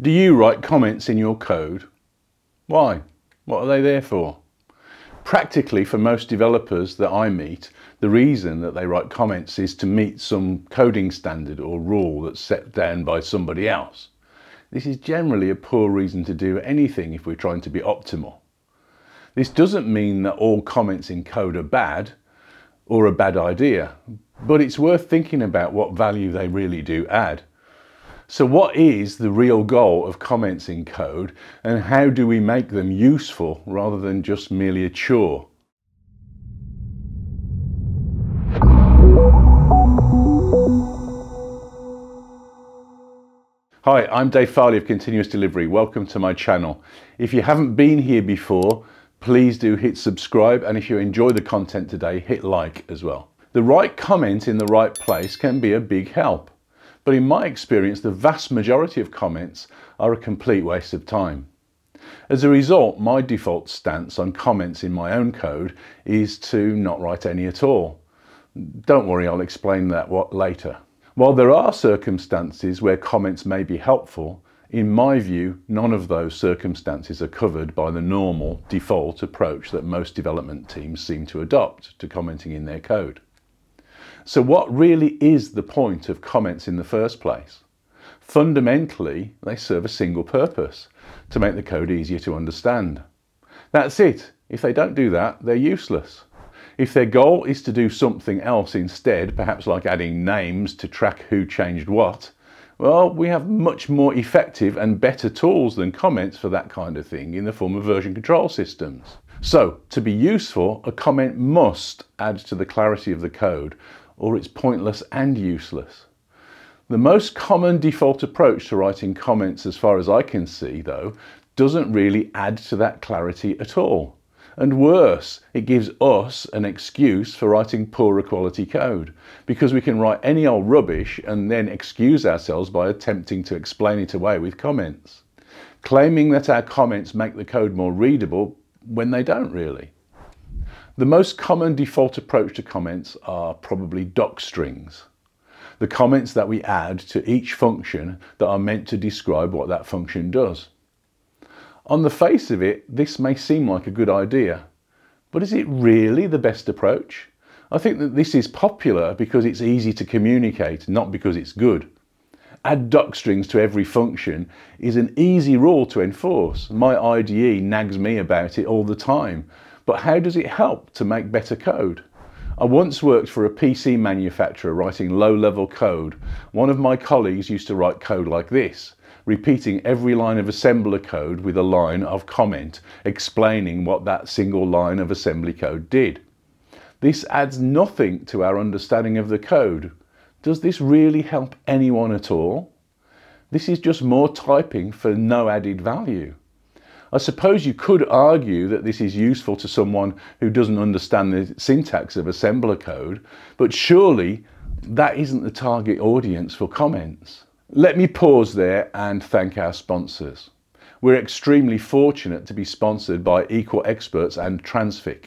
Do you write comments in your code? Why? What are they there for? Practically for most developers that I meet, the reason that they write comments is to meet some coding standard or rule that's set down by somebody else. This is generally a poor reason to do anything if we're trying to be optimal. This doesn't mean that all comments in code are bad or a bad idea, but it's worth thinking about what value they really do add. So what is the real goal of comments in code and how do we make them useful rather than just merely a chore? Hi, I'm Dave Farley of Continuous Delivery. Welcome to my channel. If you haven't been here before, please do hit subscribe and if you enjoy the content today, hit like as well. The right comment in the right place can be a big help. But in my experience, the vast majority of comments are a complete waste of time. As a result, my default stance on comments in my own code is to not write any at all. Don't worry, I'll explain that later. While there are circumstances where comments may be helpful, in my view, none of those circumstances are covered by the normal default approach that most development teams seem to adopt to commenting in their code. So what really is the point of comments in the first place? Fundamentally, they serve a single purpose, to make the code easier to understand. That's it. If they don't do that, they're useless. If their goal is to do something else instead, perhaps like adding names to track who changed what, well, we have much more effective and better tools than comments for that kind of thing in the form of version control systems. So, to be useful, a comment must add to the clarity of the code or it's pointless and useless. The most common default approach to writing comments as far as I can see though doesn't really add to that clarity at all. And worse, it gives us an excuse for writing poorer quality code because we can write any old rubbish and then excuse ourselves by attempting to explain it away with comments. Claiming that our comments make the code more readable when they don't really. The most common default approach to comments are probably docstrings. The comments that we add to each function that are meant to describe what that function does. On the face of it, this may seem like a good idea, but is it really the best approach? I think that this is popular because it's easy to communicate, not because it's good. Add docstrings to every function is an easy rule to enforce. My IDE nags me about it all the time but how does it help to make better code? I once worked for a PC manufacturer writing low-level code. One of my colleagues used to write code like this, repeating every line of assembler code with a line of comment explaining what that single line of assembly code did. This adds nothing to our understanding of the code. Does this really help anyone at all? This is just more typing for no added value. I suppose you could argue that this is useful to someone who doesn't understand the syntax of assembler code, but surely that isn't the target audience for comments. Let me pause there and thank our sponsors. We're extremely fortunate to be sponsored by Equal Experts and TransFICC.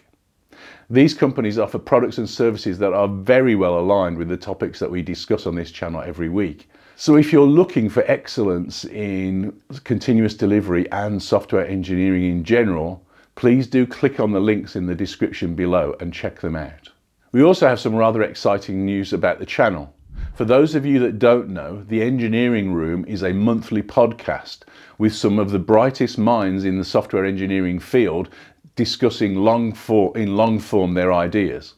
These companies offer products and services that are very well aligned with the topics that we discuss on this channel every week. So if you're looking for excellence in continuous delivery and software engineering in general, please do click on the links in the description below and check them out. We also have some rather exciting news about the channel. For those of you that don't know, the Engineering Room is a monthly podcast with some of the brightest minds in the software engineering field discussing long for, in long form their ideas.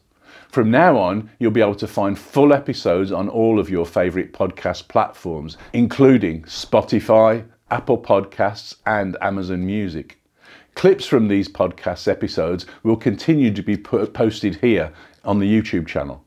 From now on, you'll be able to find full episodes on all of your favourite podcast platforms, including Spotify, Apple Podcasts, and Amazon Music. Clips from these podcast episodes will continue to be posted here on the YouTube channel.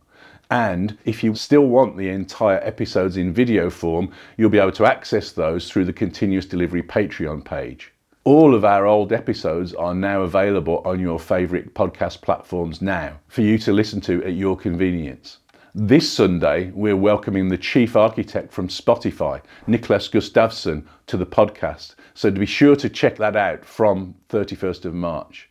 And if you still want the entire episodes in video form, you'll be able to access those through the Continuous Delivery Patreon page. All of our old episodes are now available on your favourite podcast platforms now for you to listen to at your convenience. This Sunday, we're welcoming the chief architect from Spotify, Niklas Gustavsson, to the podcast. So be sure to check that out from 31st of March.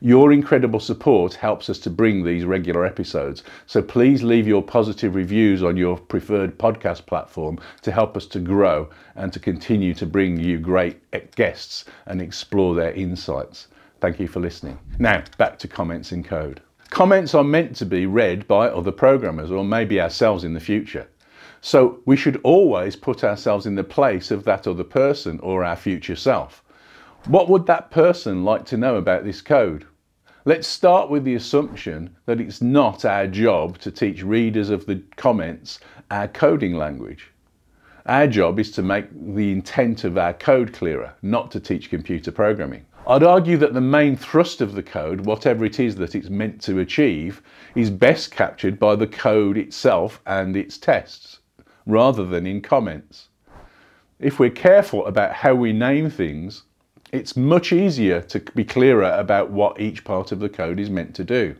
Your incredible support helps us to bring these regular episodes, so please leave your positive reviews on your preferred podcast platform to help us to grow and to continue to bring you great guests and explore their insights. Thank you for listening. Now, back to comments in code. Comments are meant to be read by other programmers or maybe ourselves in the future. So we should always put ourselves in the place of that other person or our future self. What would that person like to know about this code? Let's start with the assumption that it's not our job to teach readers of the comments our coding language. Our job is to make the intent of our code clearer, not to teach computer programming. I'd argue that the main thrust of the code, whatever it is that it's meant to achieve, is best captured by the code itself and its tests, rather than in comments. If we're careful about how we name things, it's much easier to be clearer about what each part of the code is meant to do.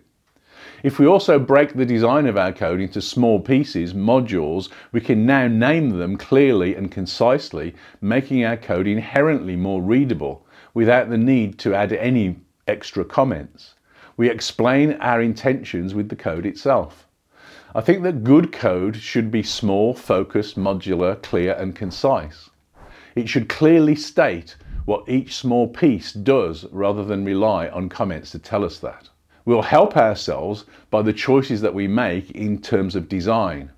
If we also break the design of our code into small pieces, modules, we can now name them clearly and concisely, making our code inherently more readable without the need to add any extra comments. We explain our intentions with the code itself. I think that good code should be small, focused, modular, clear and concise. It should clearly state what each small piece does rather than rely on comments to tell us that. We'll help ourselves by the choices that we make in terms of design.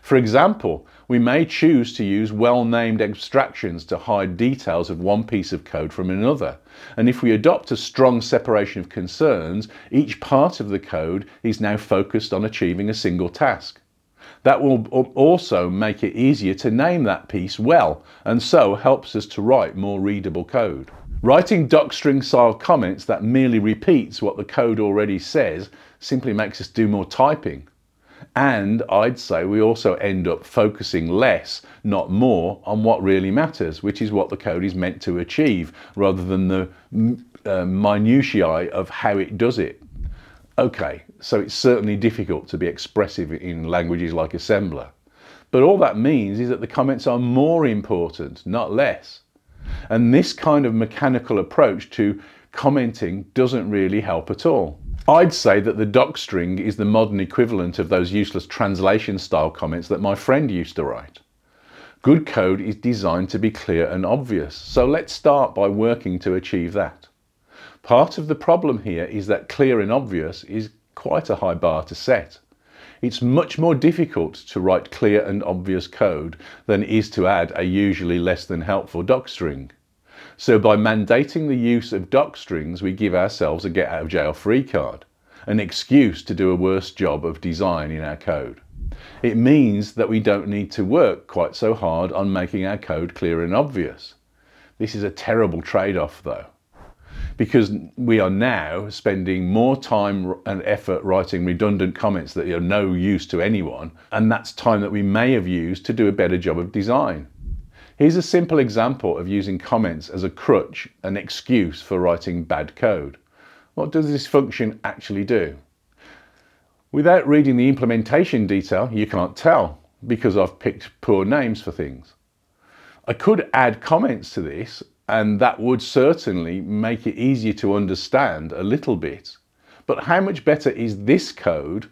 For example, we may choose to use well-named abstractions to hide details of one piece of code from another. And if we adopt a strong separation of concerns, each part of the code is now focused on achieving a single task. That will also make it easier to name that piece well, and so helps us to write more readable code. Writing docstring style comments that merely repeats what the code already says simply makes us do more typing. And I'd say we also end up focusing less, not more, on what really matters, which is what the code is meant to achieve, rather than the uh, minutiae of how it does it. Okay, so it's certainly difficult to be expressive in languages like assembler. But all that means is that the comments are more important, not less. And this kind of mechanical approach to commenting doesn't really help at all. I'd say that the docstring is the modern equivalent of those useless translation style comments that my friend used to write. Good code is designed to be clear and obvious, so let's start by working to achieve that. Part of the problem here is that clear and obvious is quite a high bar to set. It's much more difficult to write clear and obvious code than it is to add a usually less than helpful docstring. So by mandating the use of docstrings, we give ourselves a get out of jail free card, an excuse to do a worse job of design in our code. It means that we don't need to work quite so hard on making our code clear and obvious. This is a terrible trade-off though, because we are now spending more time and effort writing redundant comments that are no use to anyone, and that's time that we may have used to do a better job of design. Here's a simple example of using comments as a crutch, an excuse for writing bad code. What does this function actually do? Without reading the implementation detail, you can't tell because I've picked poor names for things. I could add comments to this and that would certainly make it easier to understand a little bit. But how much better is this code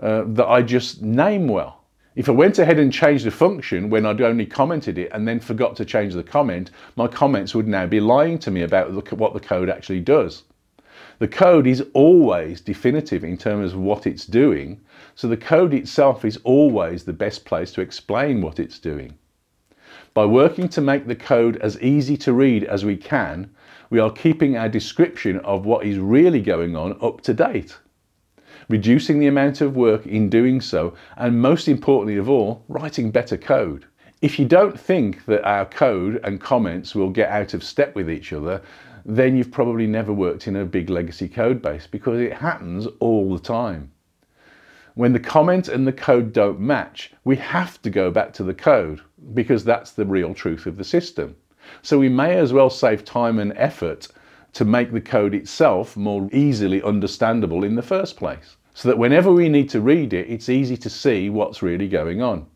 uh, that I just name well? If I went ahead and changed the function when I'd only commented it and then forgot to change the comment, my comments would now be lying to me about what the code actually does. The code is always definitive in terms of what it's doing, so the code itself is always the best place to explain what it's doing. By working to make the code as easy to read as we can, we are keeping our description of what is really going on up to date reducing the amount of work in doing so, and most importantly of all, writing better code. If you don't think that our code and comments will get out of step with each other, then you've probably never worked in a big legacy code base because it happens all the time. When the comment and the code don't match, we have to go back to the code because that's the real truth of the system. So we may as well save time and effort to make the code itself more easily understandable in the first place. So that whenever we need to read it, it's easy to see what's really going on.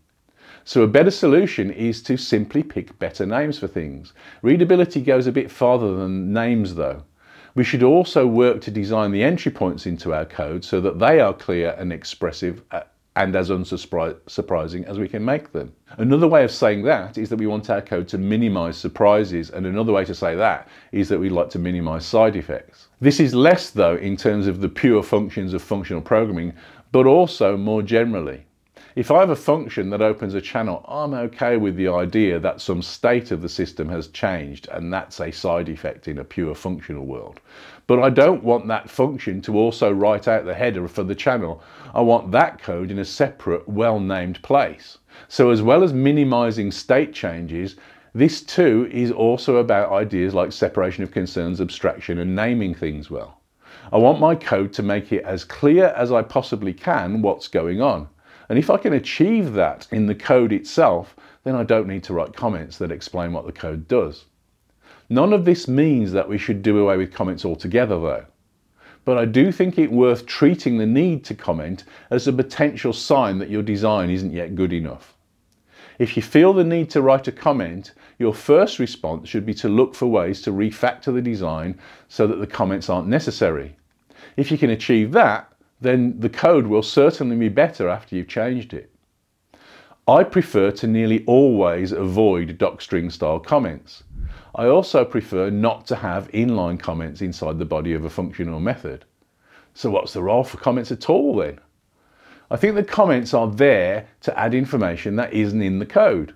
So a better solution is to simply pick better names for things. Readability goes a bit farther than names though. We should also work to design the entry points into our code so that they are clear and expressive uh, and as unsurprising as we can make them. Another way of saying that is that we want our code to minimize surprises and another way to say that is that we'd like to minimize side effects. This is less though in terms of the pure functions of functional programming but also more generally. If I have a function that opens a channel, I'm okay with the idea that some state of the system has changed and that's a side effect in a pure functional world. But I don't want that function to also write out the header for the channel. I want that code in a separate, well-named place. So as well as minimizing state changes, this too is also about ideas like separation of concerns, abstraction and naming things well. I want my code to make it as clear as I possibly can what's going on. And if I can achieve that in the code itself, then I don't need to write comments that explain what the code does. None of this means that we should do away with comments altogether though. But I do think it worth treating the need to comment as a potential sign that your design isn't yet good enough. If you feel the need to write a comment, your first response should be to look for ways to refactor the design so that the comments aren't necessary. If you can achieve that, then the code will certainly be better after you've changed it. I prefer to nearly always avoid docstring style comments. I also prefer not to have inline comments inside the body of a function or method. So what's the role for comments at all then? I think the comments are there to add information that isn't in the code,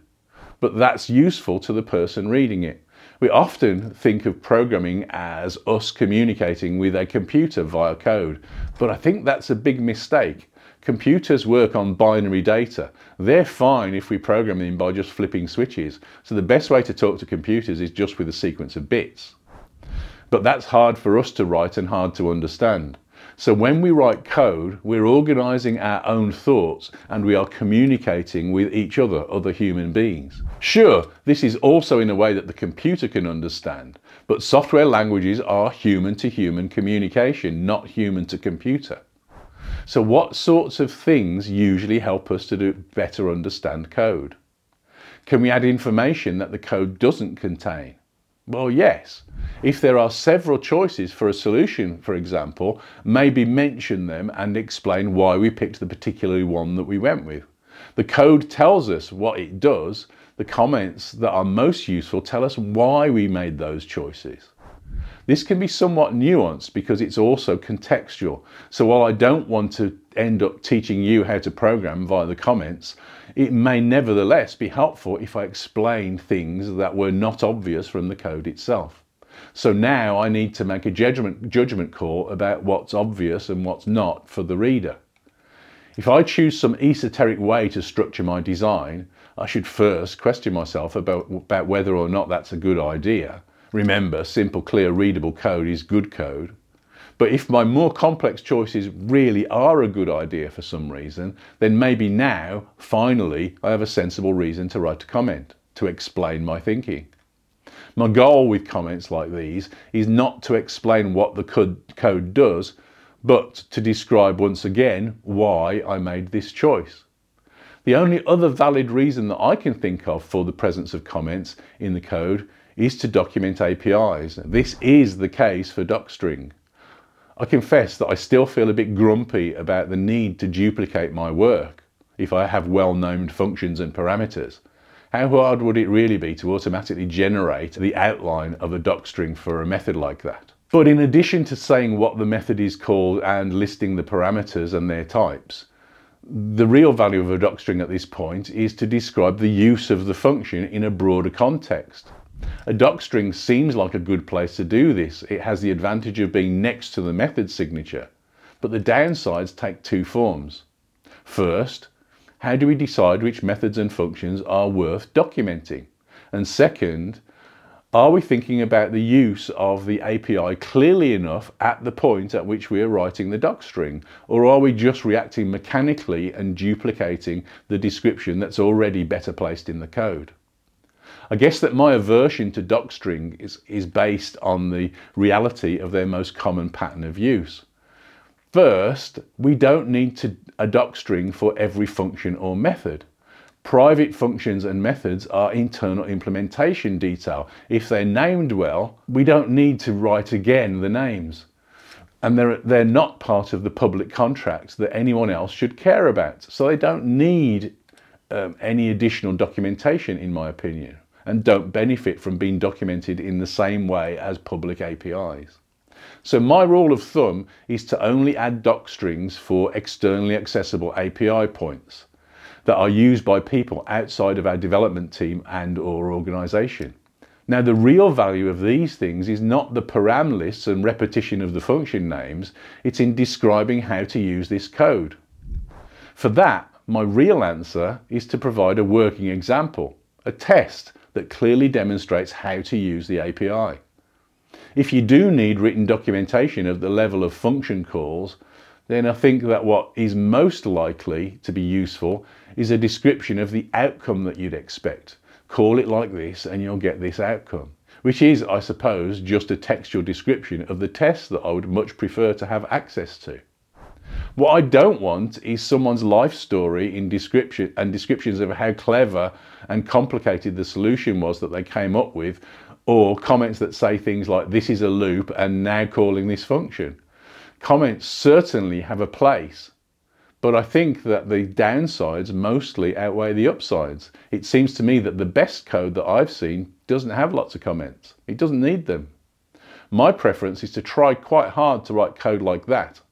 but that's useful to the person reading it. We often think of programming as us communicating with a computer via code, but I think that's a big mistake. Computers work on binary data. They're fine if we program them by just flipping switches. So the best way to talk to computers is just with a sequence of bits. But that's hard for us to write and hard to understand. So when we write code, we're organizing our own thoughts and we are communicating with each other, other human beings. Sure, this is also in a way that the computer can understand, but software languages are human to human communication, not human to computer. So what sorts of things usually help us to do better understand code? Can we add information that the code doesn't contain? Well, yes. If there are several choices for a solution, for example, maybe mention them and explain why we picked the particular one that we went with. The code tells us what it does. The comments that are most useful tell us why we made those choices. This can be somewhat nuanced because it's also contextual. So while I don't want to end up teaching you how to program via the comments, it may nevertheless be helpful if I explain things that were not obvious from the code itself. So now I need to make a judgment, judgment call about what's obvious and what's not for the reader. If I choose some esoteric way to structure my design, I should first question myself about, about whether or not that's a good idea. Remember, simple, clear, readable code is good code. But if my more complex choices really are a good idea for some reason, then maybe now, finally, I have a sensible reason to write a comment, to explain my thinking. My goal with comments like these is not to explain what the code does, but to describe once again why I made this choice. The only other valid reason that I can think of for the presence of comments in the code is to document APIs. This is the case for docstring. I confess that I still feel a bit grumpy about the need to duplicate my work if I have well-named functions and parameters. How hard would it really be to automatically generate the outline of a docstring for a method like that? But in addition to saying what the method is called and listing the parameters and their types, the real value of a docstring at this point is to describe the use of the function in a broader context. A docstring seems like a good place to do this. It has the advantage of being next to the method signature, but the downsides take two forms. First, how do we decide which methods and functions are worth documenting? And second, are we thinking about the use of the API clearly enough at the point at which we are writing the docstring? Or are we just reacting mechanically and duplicating the description that's already better placed in the code? I guess that my aversion to docstring is, is based on the reality of their most common pattern of use. First, we don't need to a docstring for every function or method. Private functions and methods are internal implementation detail. If they're named well, we don't need to write again the names. And they're, they're not part of the public contract that anyone else should care about. So they don't need um, any additional documentation, in my opinion, and don't benefit from being documented in the same way as public APIs. So my rule of thumb is to only add doc strings for externally accessible API points that are used by people outside of our development team and or organization. Now the real value of these things is not the param lists and repetition of the function names, it's in describing how to use this code. For that, my real answer is to provide a working example, a test that clearly demonstrates how to use the API. If you do need written documentation of the level of function calls, then I think that what is most likely to be useful is a description of the outcome that you'd expect. Call it like this and you'll get this outcome, which is, I suppose, just a textual description of the test that I would much prefer to have access to. What I don't want is someone's life story in description and descriptions of how clever and complicated the solution was that they came up with or comments that say things like this is a loop and now calling this function. Comments certainly have a place, but I think that the downsides mostly outweigh the upsides. It seems to me that the best code that I've seen doesn't have lots of comments. It doesn't need them. My preference is to try quite hard to write code like that,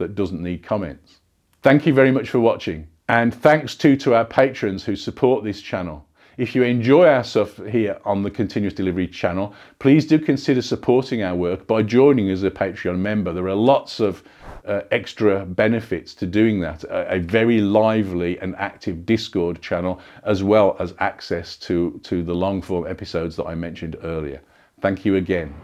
that doesn't need comments. Thank you very much for watching. And thanks too to our patrons who support this channel. If you enjoy our stuff here on the Continuous Delivery channel, please do consider supporting our work by joining as a Patreon member. There are lots of uh, extra benefits to doing that. A, a, very lively and active Discord channel, as well as access to, to the long form episodes that I mentioned earlier. Thank you again.